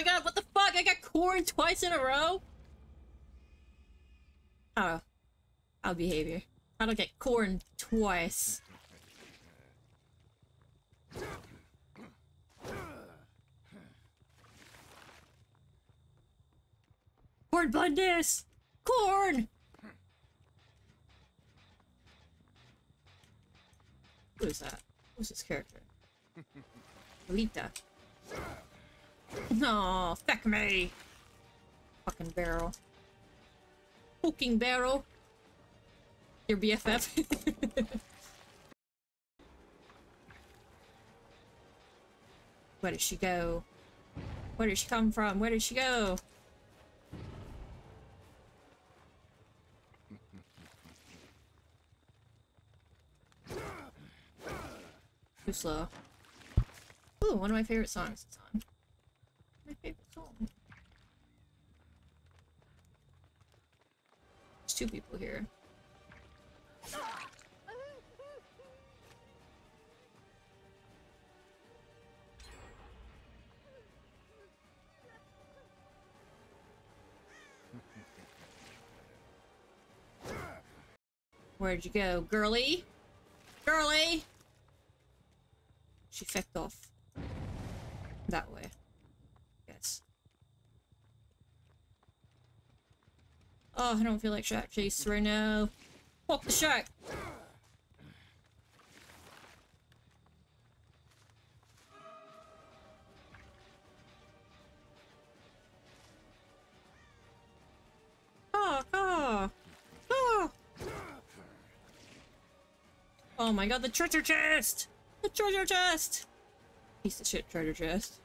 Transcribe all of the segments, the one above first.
my god, what the fuck? I got corn twice in a row? Oh. I'll behavior. I don't get corn twice. Corn Bundes! Corn! Who is that? Who's this character? Alita. No, fuck me! Fucking barrel. Fucking barrel. Your BFF. Where did she go? Where did she come from? Where did she go? Too slow. Ooh, one of my favorite songs on. There's two people here. Where'd you go, girly? Girly! She fecked off. That way. Yes. Oh, I don't feel like shark chase right now. Fuck the shark! Ah, ah, ah. Oh my god, the treasure chest! The treasure chest! Piece of shit treasure chest.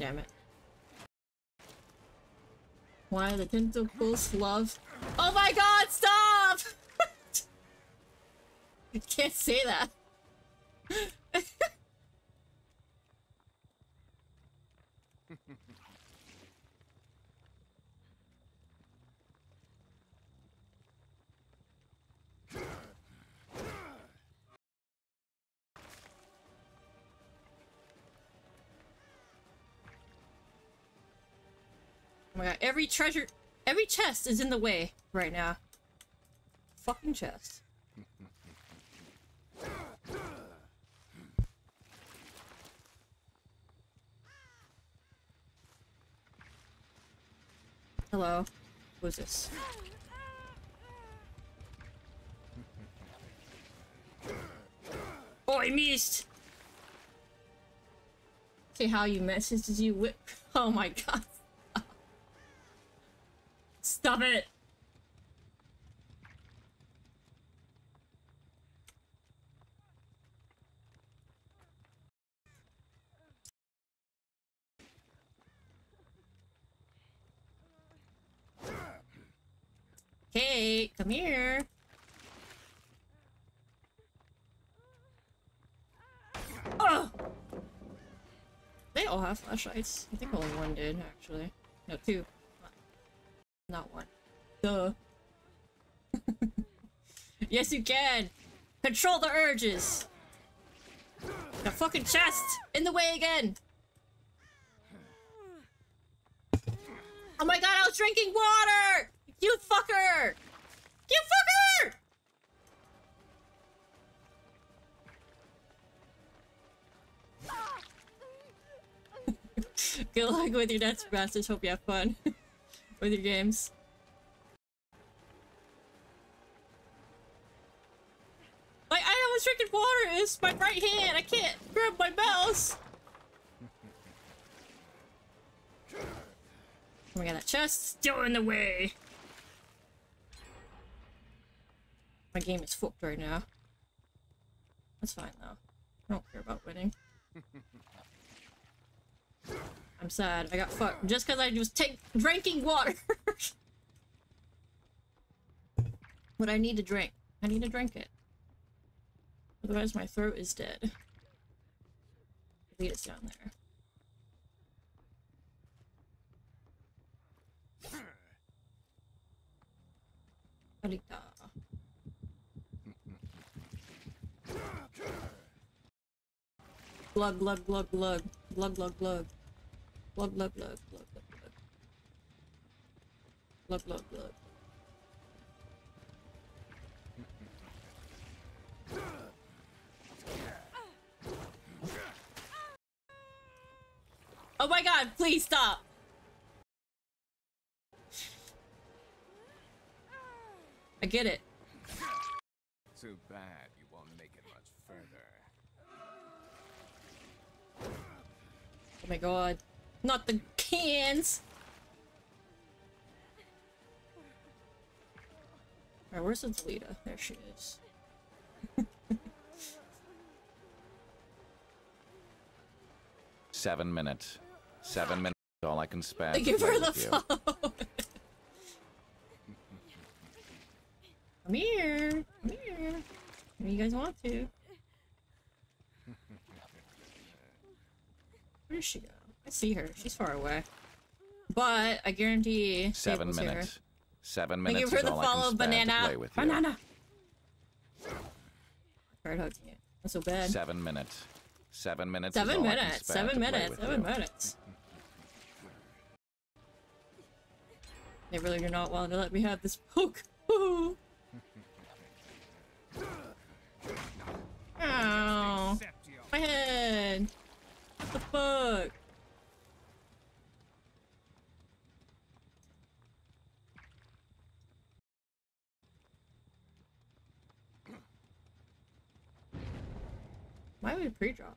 Damn it. Why the tentacles love? Oh my god, stop! I can't say that. My god, every treasure- every chest is in the way right now. Fucking chest. Hello. Who's this? Oh, I missed! See how you messed? Did you whip? Oh my god. Stop it! Kate, come here. Oh! They all have flashlights. I think only one did, actually. No, two. Not one. Duh. yes, you can! Control the urges! The fucking chest! In the way again! Oh my god, I was drinking water! You fucker! You fucker! Good luck with your Death Masters. Hope you have fun with your games. Like, I was drinking water. It's my right hand. I can't grab my mouse. Oh my god, that chest still in the way. My game is fucked right now. That's fine though. I don't care about winning. I'm sad. I got fucked just because I was take drinking water. but I need to drink. I need to drink it. Otherwise my throat is dead. Lead us down there. Alita. glug glug glug glug glug glug glug Lug, lug, lug, lug, lug, lug. Lug, lug, lug. Oh my god, please stop! I get it. Too bad you won't make it much further. Oh my god. Not the cans! Alright, where's Lita? There she is. Seven minutes. Seven minutes is all I can spare. Thank you for the follow. Come here. Come here. If you guys want to. Where does she go? see her. She's far away. But I guarantee seven Maple's minutes. Here. Seven minutes. Thank you for the follow, banana. Banana. Hard hook. That's so bad. Seven minutes. Seven minutes. Seven minutes. Seven minutes. Seven minutes. They really do not want to let me have this poke. Ooh. oh, my head. Pre-drop?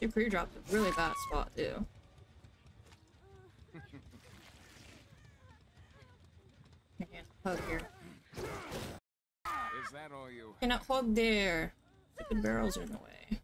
She pre-dropped a really bad spot too. Can't hug here. Is that all you Cannot hug there. Stupid barrels are in the way.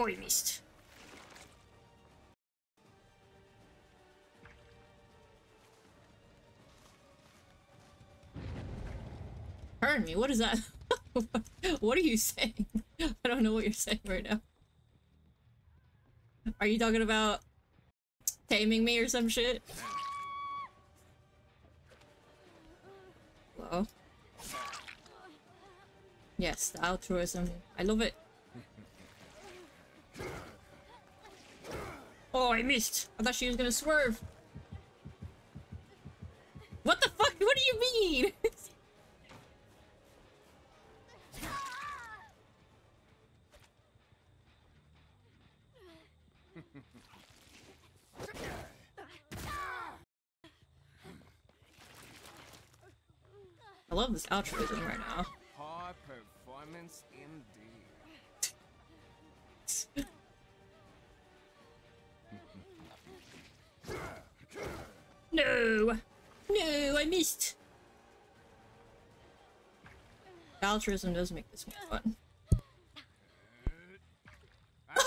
Oh, you missed. Pardon me, what is that? what are you saying? I don't know what you're saying right now. Are you talking about taming me or some shit? Hello? Yes, the altruism. I love it. I missed. I thought she was gonna swerve. What the fuck? What do you mean? I love this altruism right now. Altruism does make this more fun.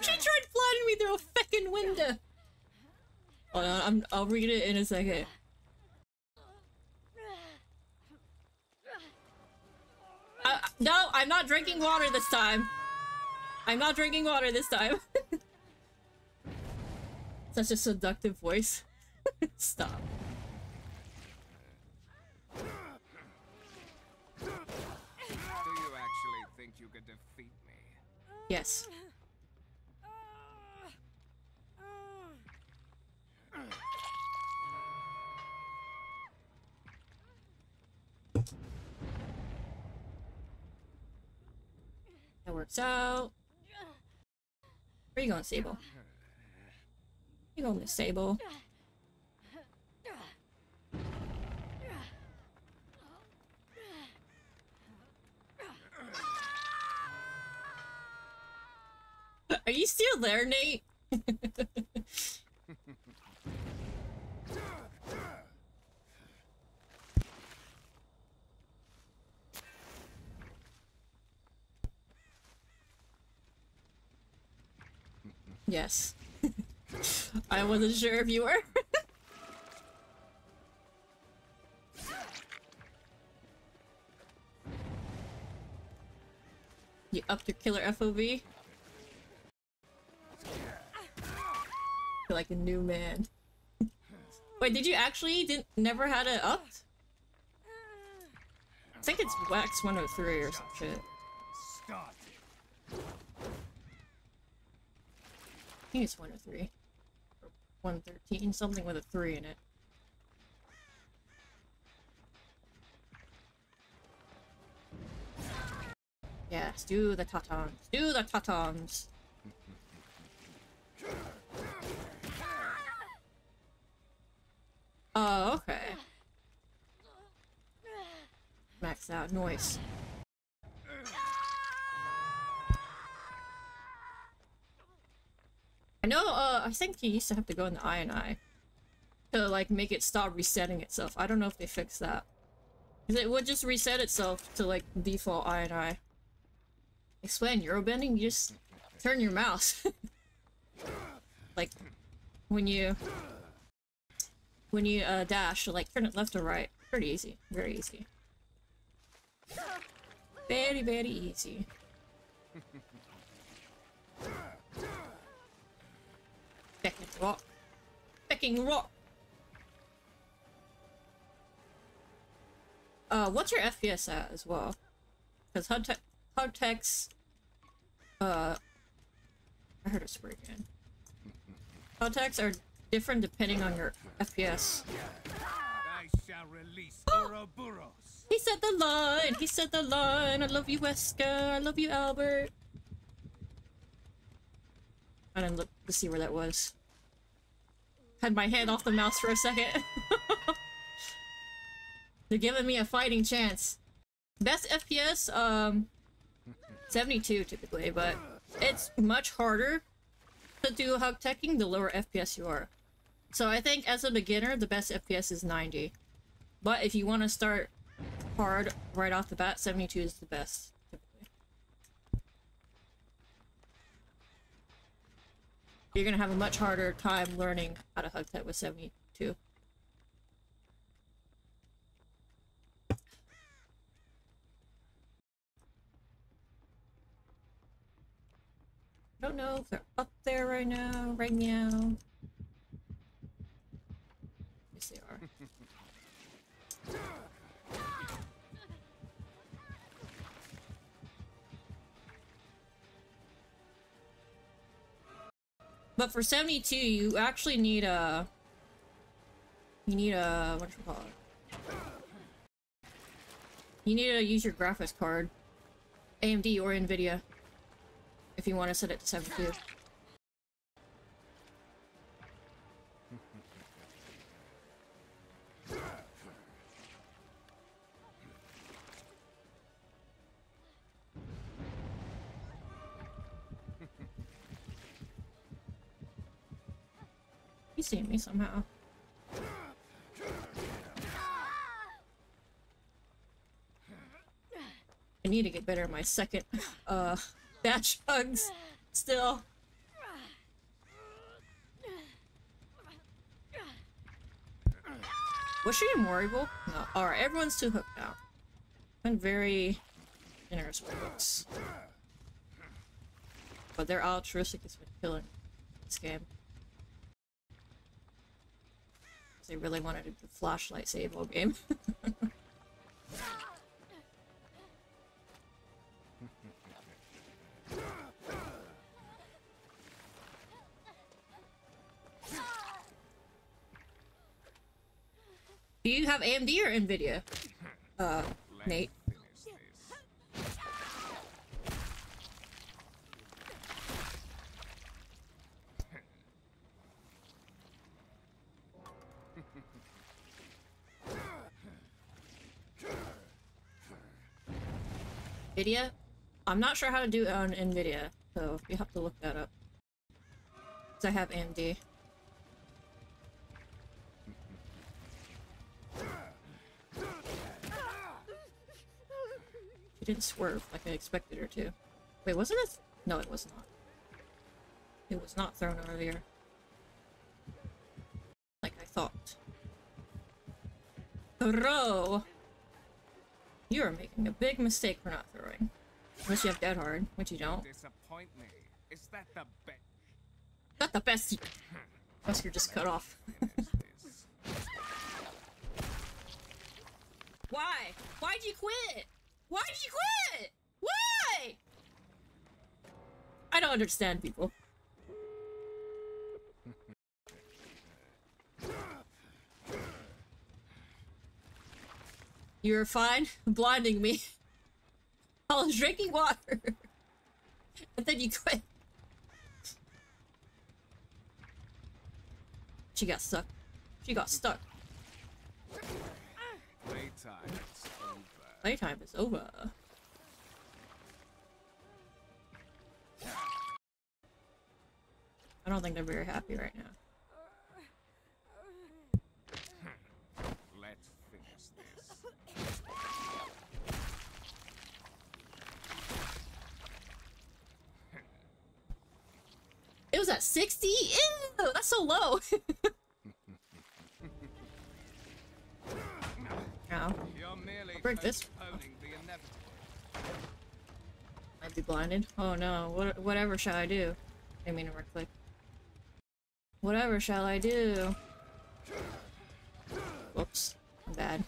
She tried flying me through a fucking window! Hold on, I'm, I'll read it in a second. Uh, no, I'm not drinking water this time. I'm not drinking water this time. Such a seductive voice. Stop. Do you actually think you could defeat me? Yes. That works out. Where you going, Sable? You going, Miss Sable? Are you still there, Nate? yes. I wasn't sure if you were. you upped your killer FOV? like a new man. Wait, did you actually didn't never had it upped? I think it's Wax 103 or some shit. I think it's 103. Or 113, something with a 3 in it. Yes, do the tatons. Do the tatons. Oh, okay. Max out noise. I know, uh, I think you used to have to go in the INI to, like, make it stop resetting itself. I don't know if they fixed that. Because it would just reset itself to, like, default INI. Explain Eurobending? You just turn your mouse. like, when you... When you, uh, dash, like, turn it left or right. Pretty easy. Very easy. Very, very easy. Fucking rock. Fucking rock. Uh, what's your FPS at as well? Because HUD, te HUD text, uh, I heard a spray again. HUD texts are different depending on your FPS. I shall release Uroboros. He said the line. He said the line. I love you, Wesker. I love you, Albert. I didn't look to see where that was. Had my hand off the mouse for a second. They're giving me a fighting chance. Best FPS, um, 72 typically, but it's much harder to do hug teching the lower FPS you are. So I think as a beginner, the best FPS is 90. But if you want to start hard right off the bat, 72 is the best. You're gonna have a much harder time learning how to hug tech with 72. I Don't know if they're up there right now, right now. Yes, they are. But for 72, you actually need a... You need a... What you call it? You need to use your graphics card. AMD or NVIDIA. If you want to set it to 72. Somehow. I need to get better at my second uh batch hugs still. Was she immortal? No. Alright, everyone's too hooked now. Been very generous with hooks. But their altruistic has been killing this game. They really wanted the flashlight save all game. Do you have AMD or Nvidia? Uh, Nate. Finish this. Nvidia? I'm not sure how to do it on Nvidia, so you have to look that up. Cause I have AMD. She didn't swerve like I expected her to. Wait, wasn't it? No, it was not. It was not thrown earlier. Like I thought. Throw! You are making a big mistake for not throwing. Unless you have Dead Hard, which you don't. Disappoint me. Is that the best? Not the best. Wesker just cut off. Why? Why'd you quit? Why'd you quit? Why? I don't understand people. You're fine blinding me. I was drinking water. and then you quit. She got stuck. She got stuck. Playtime is over. Playtime is over. I don't think they're very happy right now. Let's finish this. It was at 60? Ew, that's so low. Ow. Break this. postponing. I'd be blinded. Oh no, what, whatever shall I do? I mean to right click. Whatever shall I do? Whoops. I'm bad.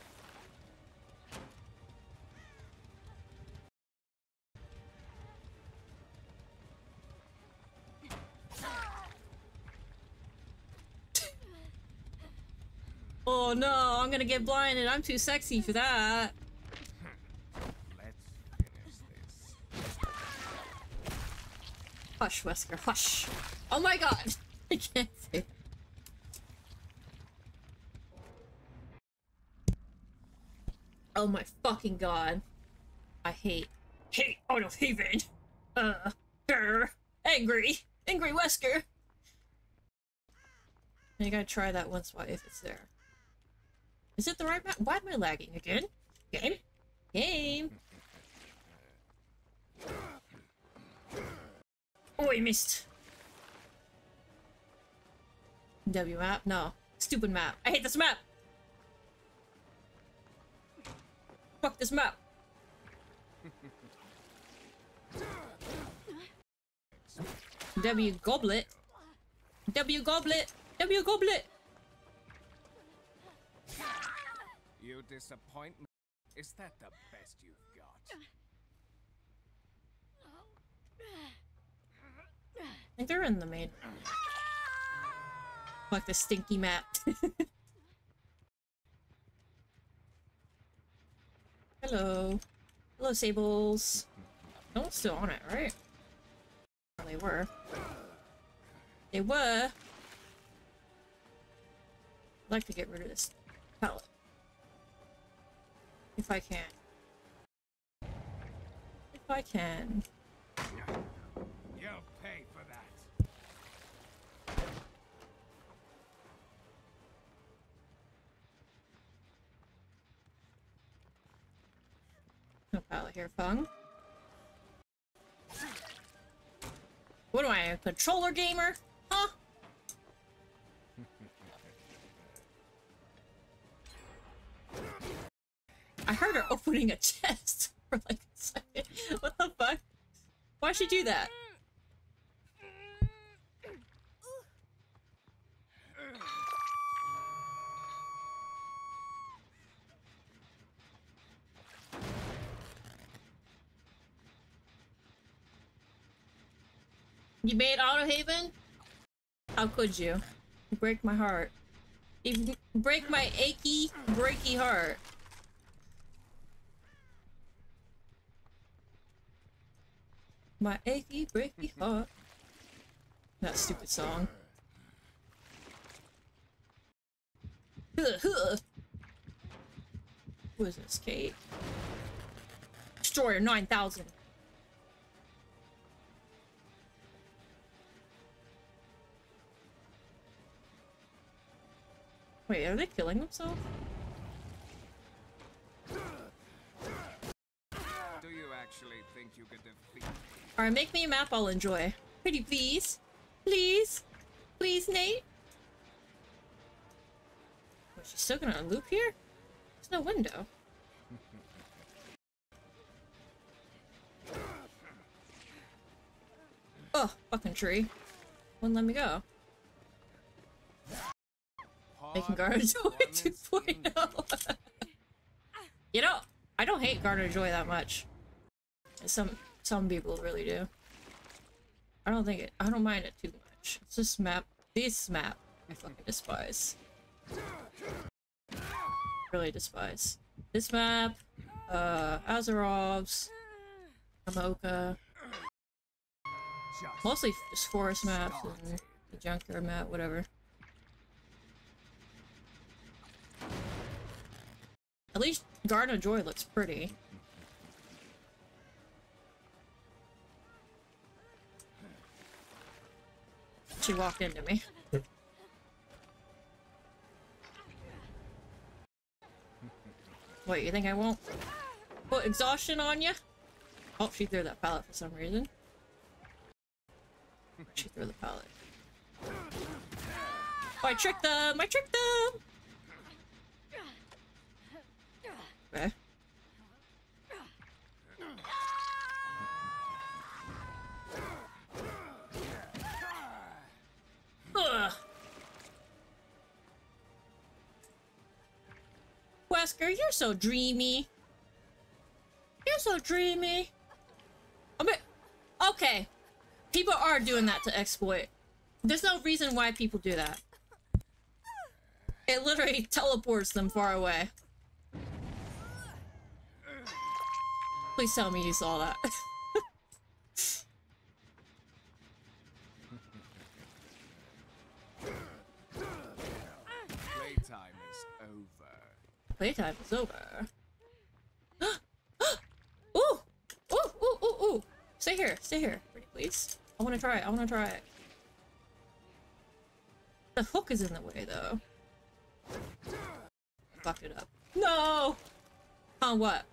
No, I'm gonna get blinded. I'm too sexy for that. Hush, Wesker, hush. Oh my god! I can't say. Oh my fucking god. I hate. Hate out of Haven! Uh, grr. Angry! Angry Wesker! You gotta try that once while if it's there. Is it the right map? Why am I lagging again? Game? Game! Oh, I missed. W map? No. Stupid map. I hate this map! Fuck this map! W goblet? W goblet! W goblet! You disappoint me. Is that the best you've got? I think they're in the main. Fuck the stinky map. Hello. Hello, Sables. No one's still on it, right? Well, they were. They were. I'd like to get rid of this pallet. If I can. If I can. You'll pay for that. No pallet here, Fung. What am I, a controller gamer? A chest for like a second. What the fuck? Why'd she do that? You made Auto Haven? How could you? Break my heart. Break my achy, breaky heart. My achy, breaky mm-hmm. heart. That stupid song. Who is this, Kate? Destroyer 9000. Wait, are they killing themselves? Do you actually think you could defeat me? Alright, make me a map I'll enjoy. Pretty please? Please? Please, Nate? Oh, Was she still gonna loop here? There's no window. Oh, fucking tree. Wouldn't let me go. Making Garden of Joy 2.0. you know, I don't hate Garden of Joy that much. Some some people really do. I don't think it. I don't mind it too much. It's just map. This map, I fucking despise. Really despise. This map, uh, Azarov's, Amoka, mostly just forest maps and the junkyard map, whatever. At least Garden of Joy looks pretty. She walked into me. What, you think I won't put exhaustion on you? Oh, she threw that pallet for some reason. She threw the pallet. Oh, I tricked them! I tricked them! Okay. You're so dreamy. You're so dreamy. I mean, okay. People are doing that to exploit. There's no reason why people do that. It literally teleports them far away. Please tell me you saw that. Playtime is over. Playtime is over. ooh! Ooh, ooh, ooh, ooh! Stay here, stay here, pretty please. I wanna try it, I wanna try it. The hook is in the way, though. Fucked it up. No! Huh, what?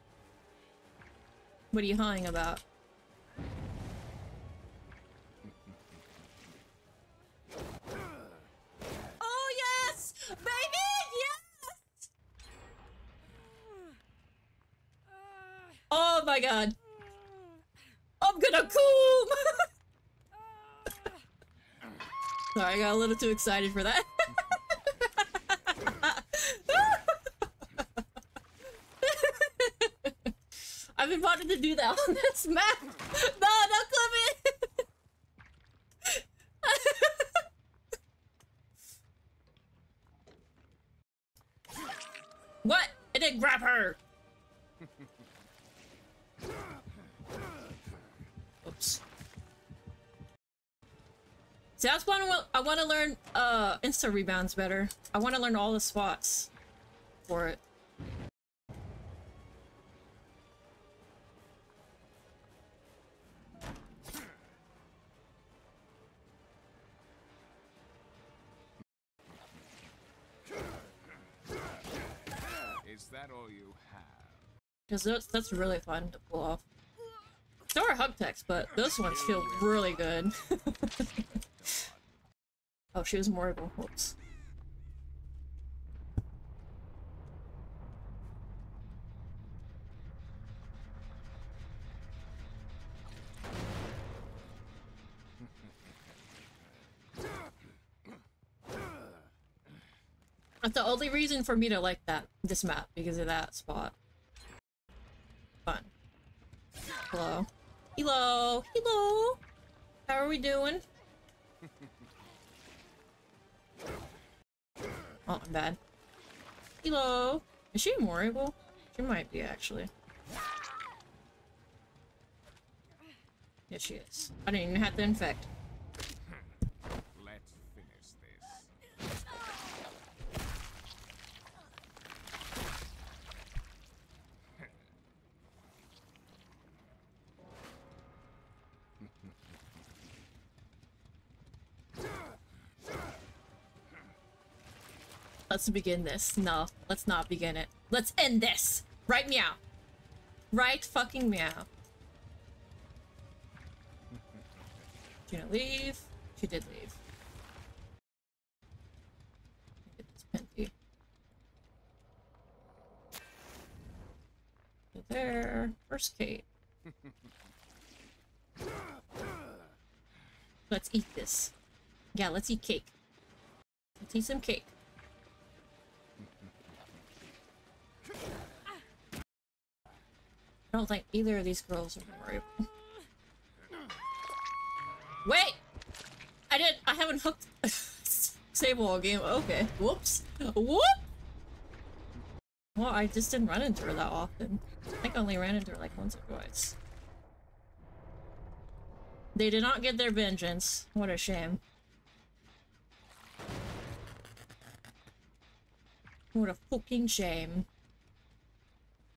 What are you hawing about? Oh my god. I'm gonna coom! Sorry, I got a little too excited for that. I've been wanting to do that on this map. No, clip it. what? I didn't grab her. See, that's why I want, to learn uh, insta rebounds better. I want to learn all the spots for it. Is that all you have? Because that's, that's really fun to pull off. So are hug techs, but those ones feel really good. oh, she was Morrible. Whoops. That's the only reason for me to like that this map because of that spot. Fun. Hello. Hello. Hello. How are we doing? Oh, I'm bad. Hello. Is she immortal? She might be actually. Yeah, she is. I didn't even have to infect. Let's finish this. Let's begin this. No, let's not begin it. Let's end this. Right meow. Right fucking meow. She didn't leave. She did leave. There. First Kate. Let's eat this. Yeah, let's eat cake. Let's eat some cake. I don't think either of these girls are gonna Wait! I did I haven't hooked save all game. Okay. Whoops. Whoop! Well, I just didn't run into her that often. I think I only ran into her like once or twice. They did not get their vengeance. What a shame. What a fucking shame.